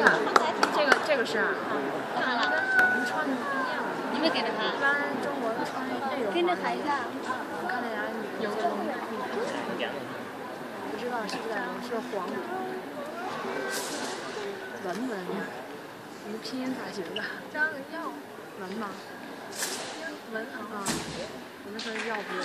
呀，这个这个是啊，看了，我们穿的不一样。你没给他一？般中国人穿这种。跟着孩子。我看那俩女的就不知道是不是是黄文文呀？你们拼音咋写的？张耀，文吗？文啊，我那时候要不文。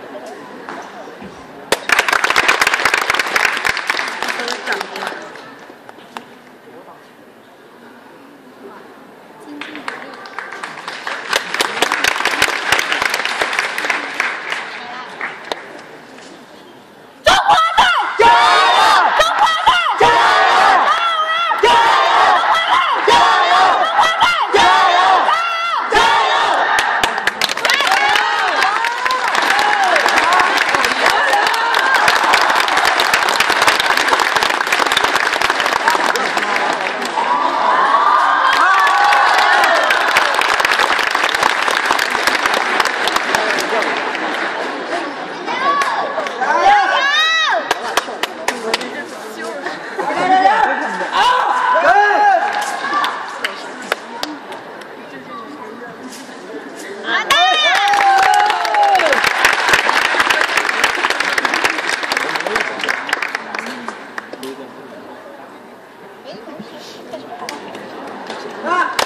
没什么事，干什么？啊！